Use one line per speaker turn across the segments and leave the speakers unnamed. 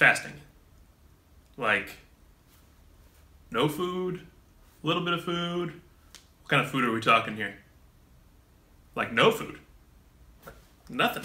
fasting. Like, no food, a little bit of food. What kind of food are we talking here? Like, no food. Nothing.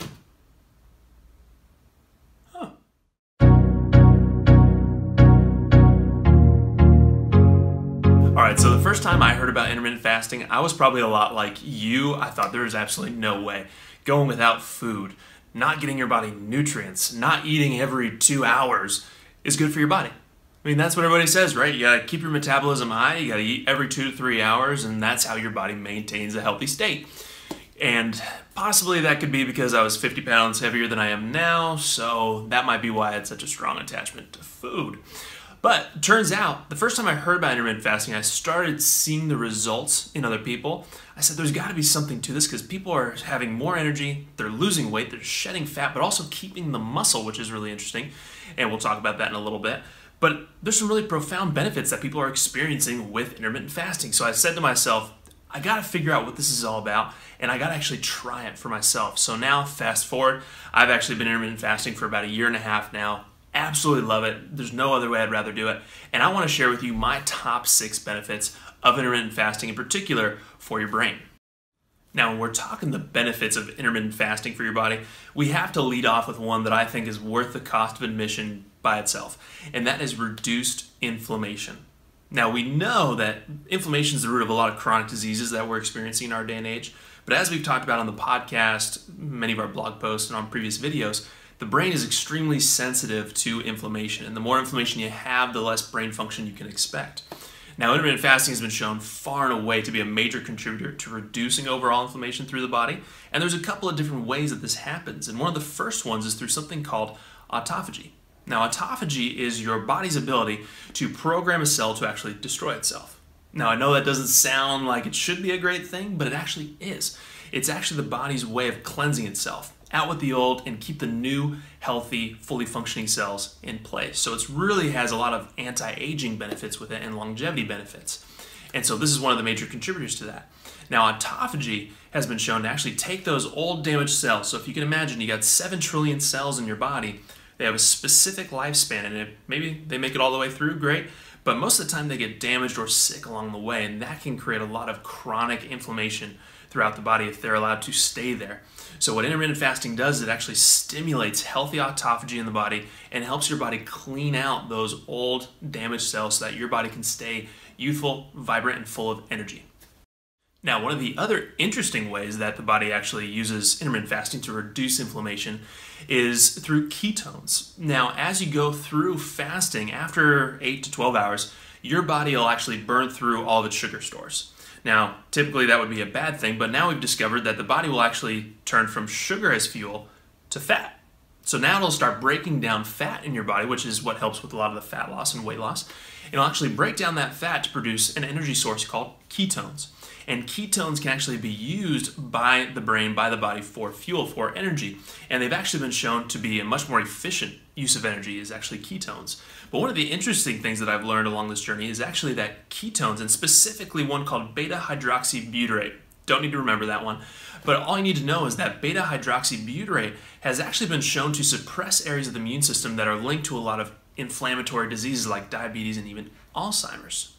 All right, so the first time I heard about intermittent fasting, I was probably a lot like you. I thought there was absolutely no way. Going without food, not getting your body nutrients, not eating every two hours is good for your body. I mean, that's what everybody says, right? You gotta keep your metabolism high, you gotta eat every two to three hours, and that's how your body maintains a healthy state. And possibly that could be because I was 50 pounds heavier than I am now, so that might be why I had such a strong attachment to food. But turns out, the first time I heard about intermittent fasting, I started seeing the results in other people. I said, there's got to be something to this because people are having more energy, they're losing weight, they're shedding fat, but also keeping the muscle, which is really interesting. And we'll talk about that in a little bit. But there's some really profound benefits that people are experiencing with intermittent fasting. So I said to myself, I got to figure out what this is all about and I got to actually try it for myself. So now, fast forward, I've actually been intermittent fasting for about a year and a half now Absolutely love it. There's no other way I'd rather do it. And I want to share with you my top six benefits of intermittent fasting, in particular for your brain. Now, when we're talking the benefits of intermittent fasting for your body, we have to lead off with one that I think is worth the cost of admission by itself, and that is reduced inflammation. Now, we know that inflammation is the root of a lot of chronic diseases that we're experiencing in our day and age, but as we've talked about on the podcast, many of our blog posts, and on previous videos, the brain is extremely sensitive to inflammation, and the more inflammation you have, the less brain function you can expect. Now, intermittent fasting has been shown far and away to be a major contributor to reducing overall inflammation through the body, and there's a couple of different ways that this happens, and one of the first ones is through something called autophagy. Now, autophagy is your body's ability to program a cell to actually destroy itself. Now, I know that doesn't sound like it should be a great thing, but it actually is. It's actually the body's way of cleansing itself out with the old and keep the new, healthy, fully functioning cells in place. So it really has a lot of anti-aging benefits with it and longevity benefits. And so this is one of the major contributors to that. Now, autophagy has been shown to actually take those old damaged cells. So if you can imagine, you got 7 trillion cells in your body. They have a specific lifespan, and maybe they make it all the way through, great. But most of the time, they get damaged or sick along the way, and that can create a lot of chronic inflammation throughout the body if they're allowed to stay there. So what intermittent fasting does is it actually stimulates healthy autophagy in the body and helps your body clean out those old damaged cells so that your body can stay youthful, vibrant, and full of energy. Now, one of the other interesting ways that the body actually uses intermittent fasting to reduce inflammation is through ketones. Now, as you go through fasting, after 8 to 12 hours, your body will actually burn through all of its sugar stores. Now, typically that would be a bad thing, but now we've discovered that the body will actually turn from sugar as fuel to fat. So now it'll start breaking down fat in your body, which is what helps with a lot of the fat loss and weight loss. It'll actually break down that fat to produce an energy source called ketones. And ketones can actually be used by the brain, by the body for fuel, for energy. And they've actually been shown to be a much more efficient use of energy is actually ketones. But one of the interesting things that I've learned along this journey is actually that ketones, and specifically one called beta hydroxybutyrate, don't need to remember that one, but all you need to know is that beta hydroxybutyrate has actually been shown to suppress areas of the immune system that are linked to a lot of inflammatory diseases like diabetes and even Alzheimer's.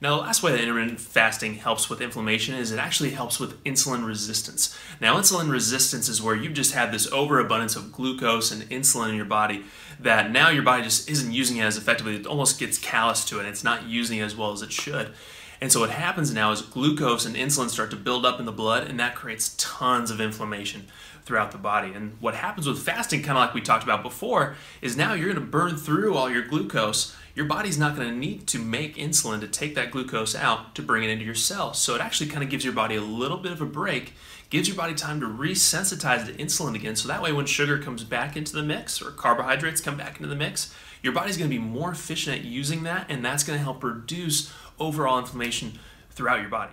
Now, the last way that intermittent fasting helps with inflammation is it actually helps with insulin resistance. Now, insulin resistance is where you've just had this overabundance of glucose and insulin in your body that now your body just isn't using it as effectively. It almost gets callous to it. It's not using it as well as it should. And so what happens now is glucose and insulin start to build up in the blood, and that creates tons of inflammation throughout the body. And what happens with fasting, kind of like we talked about before, is now you're going to burn through all your glucose your body's not going to need to make insulin to take that glucose out to bring it into your cells. So it actually kind of gives your body a little bit of a break, gives your body time to resensitize to insulin again. So that way, when sugar comes back into the mix or carbohydrates come back into the mix, your body's going to be more efficient at using that, and that's going to help reduce overall inflammation throughout your body.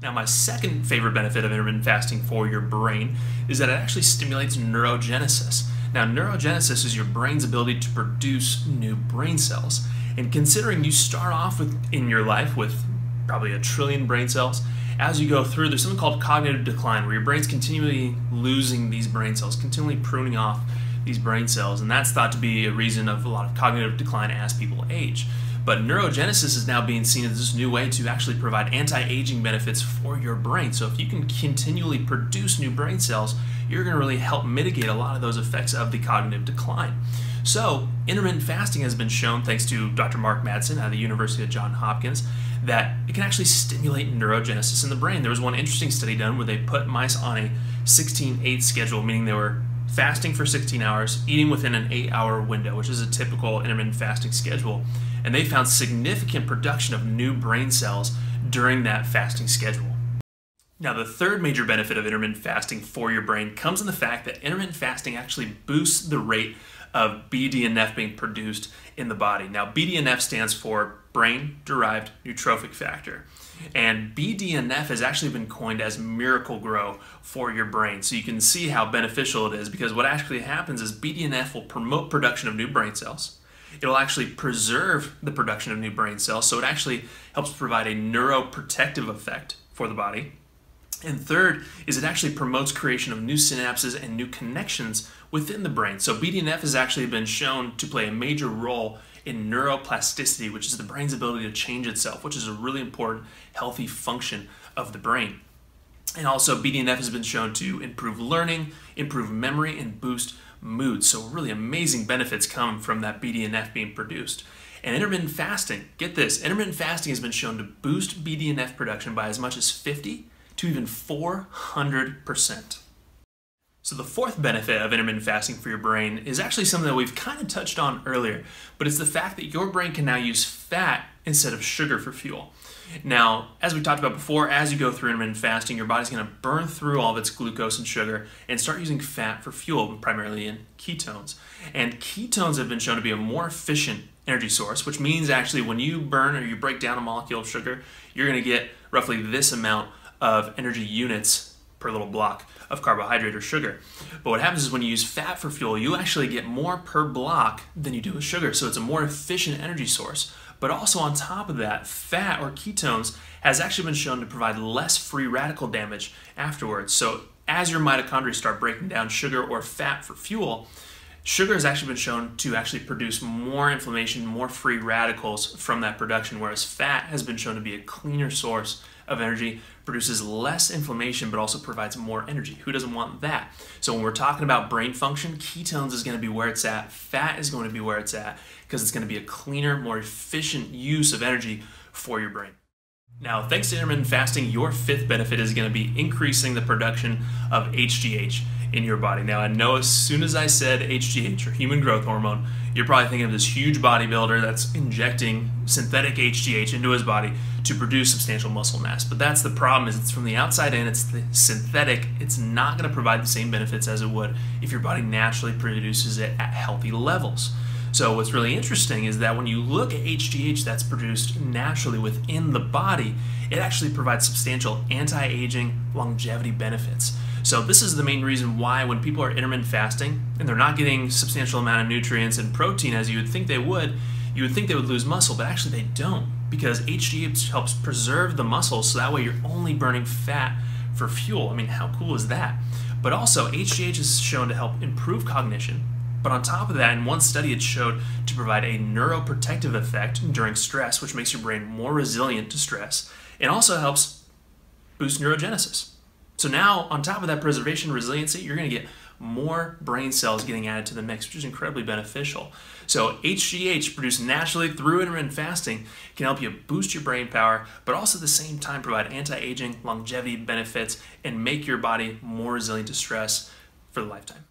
Now, my second favorite benefit of intermittent fasting for your brain is that it actually stimulates neurogenesis. Now, neurogenesis is your brain's ability to produce new brain cells. And considering you start off with in your life with probably a trillion brain cells, as you go through, there's something called cognitive decline, where your brain's continually losing these brain cells, continually pruning off these brain cells, and that's thought to be a reason of a lot of cognitive decline as people age. But neurogenesis is now being seen as this new way to actually provide anti aging benefits for your brain. So, if you can continually produce new brain cells, you're going to really help mitigate a lot of those effects of the cognitive decline. So, intermittent fasting has been shown, thanks to Dr. Mark Mattson at the University of Johns Hopkins, that it can actually stimulate neurogenesis in the brain. There was one interesting study done where they put mice on a 16 8 schedule, meaning they were fasting for 16 hours, eating within an 8 hour window, which is a typical intermittent fasting schedule. And they found significant production of new brain cells during that fasting schedule. Now, the third major benefit of intermittent fasting for your brain comes in the fact that intermittent fasting actually boosts the rate of BDNF being produced in the body. Now, BDNF stands for brain derived neurotrophic factor. And BDNF has actually been coined as miracle grow for your brain. So you can see how beneficial it is because what actually happens is BDNF will promote production of new brain cells. It'll actually preserve the production of new brain cells. So it actually helps provide a neuroprotective effect for the body. And third is it actually promotes creation of new synapses and new connections within the brain. So BDNF has actually been shown to play a major role in neuroplasticity, which is the brain's ability to change itself, which is a really important healthy function of the brain. And also BDNF has been shown to improve learning, improve memory, and boost mood. So really amazing benefits come from that BDNF being produced. And intermittent fasting, get this, intermittent fasting has been shown to boost BDNF production by as much as 50 to even 400%. So the fourth benefit of intermittent fasting for your brain is actually something that we've kind of touched on earlier, but it's the fact that your brain can now use fat instead of sugar for fuel. Now, as we talked about before, as you go through intermittent fasting, your body's going to burn through all of its glucose and sugar and start using fat for fuel, primarily in ketones. And ketones have been shown to be a more efficient energy source, which means actually when you burn or you break down a molecule of sugar, you're going to get roughly this amount of energy units per little block of carbohydrate or sugar. But what happens is when you use fat for fuel, you actually get more per block than you do with sugar. So it's a more efficient energy source. But also on top of that, fat or ketones has actually been shown to provide less free radical damage afterwards. So as your mitochondria start breaking down sugar or fat for fuel, Sugar has actually been shown to actually produce more inflammation, more free radicals from that production, whereas fat has been shown to be a cleaner source of energy, produces less inflammation, but also provides more energy. Who doesn't want that? So when we're talking about brain function, ketones is going to be where it's at, fat is going to be where it's at, because it's going to be a cleaner, more efficient use of energy for your brain. Now, thanks to intermittent fasting, your fifth benefit is going to be increasing the production of HGH in your body. Now, I know as soon as I said HGH or human growth hormone, you're probably thinking of this huge bodybuilder that's injecting synthetic HGH into his body to produce substantial muscle mass. But that's the problem is it's from the outside in, it's the synthetic. It's not going to provide the same benefits as it would if your body naturally produces it at healthy levels. So what's really interesting is that when you look at HGH that's produced naturally within the body, it actually provides substantial anti-aging longevity benefits. So this is the main reason why when people are intermittent fasting and they're not getting substantial amount of nutrients and protein as you would think they would, you would think they would lose muscle, but actually they don't because HGH helps preserve the muscle so that way you're only burning fat for fuel. I mean, how cool is that? But also, HGH is shown to help improve cognition. But on top of that, in one study, it showed to provide a neuroprotective effect during stress, which makes your brain more resilient to stress. It also helps boost neurogenesis. So now, on top of that preservation resiliency, you're going to get more brain cells getting added to the mix, which is incredibly beneficial. So HGH produced naturally through intermittent fasting can help you boost your brain power, but also at the same time provide anti-aging, longevity benefits, and make your body more resilient to stress for the lifetime.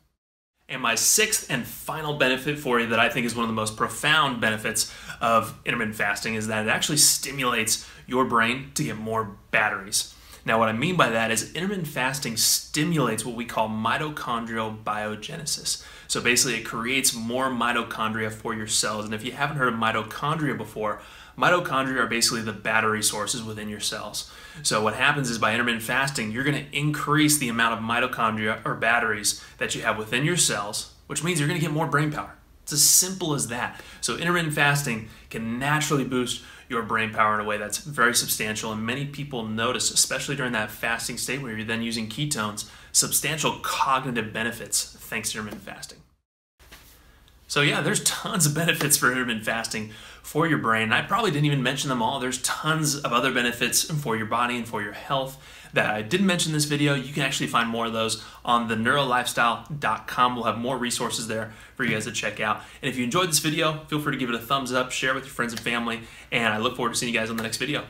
And my sixth and final benefit for you that I think is one of the most profound benefits of intermittent fasting is that it actually stimulates your brain to get more batteries. Now, what I mean by that is intermittent fasting stimulates what we call mitochondrial biogenesis. So basically, it creates more mitochondria for your cells. And if you haven't heard of mitochondria before, mitochondria are basically the battery sources within your cells. So what happens is by intermittent fasting, you're going to increase the amount of mitochondria or batteries that you have within your cells, which means you're going to get more brain power. It's as simple as that. So intermittent fasting can naturally boost your brain power in a way that's very substantial. And many people notice, especially during that fasting state where you're then using ketones, substantial cognitive benefits thanks to intermittent fasting. So yeah, there's tons of benefits for intermittent fasting for your brain. I probably didn't even mention them all. There's tons of other benefits for your body and for your health that I didn't mention in this video. You can actually find more of those on theneurolifestyle.com. We'll have more resources there for you guys to check out. And if you enjoyed this video, feel free to give it a thumbs up, share it with your friends and family, and I look forward to seeing you guys on the next video.